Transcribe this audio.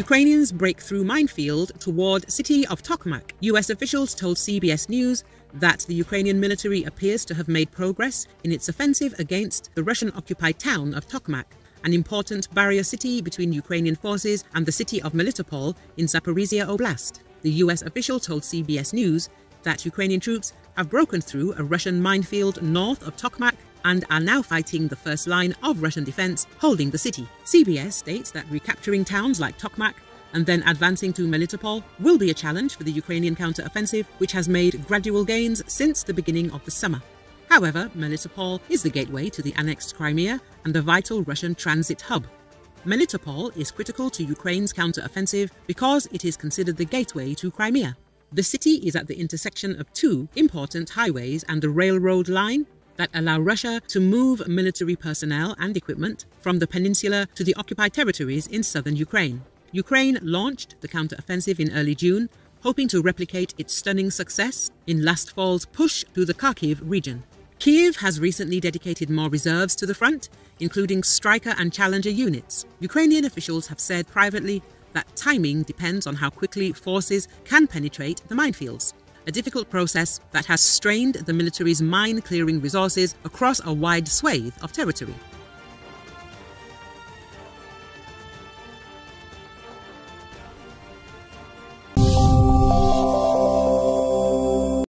Ukrainians break through minefield toward city of Tokmak. US officials told CBS News that the Ukrainian military appears to have made progress in its offensive against the Russian-occupied town of Tokmak, an important barrier city between Ukrainian forces and the city of Melitopol in Zaporizhia Oblast. The US official told CBS News that Ukrainian troops have broken through a Russian minefield north of Tokmak and are now fighting the first line of Russian defense holding the city. CBS states that recapturing towns like Tokmak and then advancing to Melitopol will be a challenge for the Ukrainian counter-offensive, which has made gradual gains since the beginning of the summer. However, Melitopol is the gateway to the annexed Crimea and a vital Russian transit hub. Melitopol is critical to Ukraine's counter-offensive because it is considered the gateway to Crimea. The city is at the intersection of two important highways and a railroad line that allow Russia to move military personnel and equipment from the peninsula to the occupied territories in southern Ukraine. Ukraine launched the counter-offensive in early June, hoping to replicate its stunning success in last fall's push through the Kharkiv region. Kiev has recently dedicated more reserves to the front, including Stryker and Challenger units. Ukrainian officials have said privately that timing depends on how quickly forces can penetrate the minefields, a difficult process that has strained the military's mine clearing resources across a wide swathe of territory.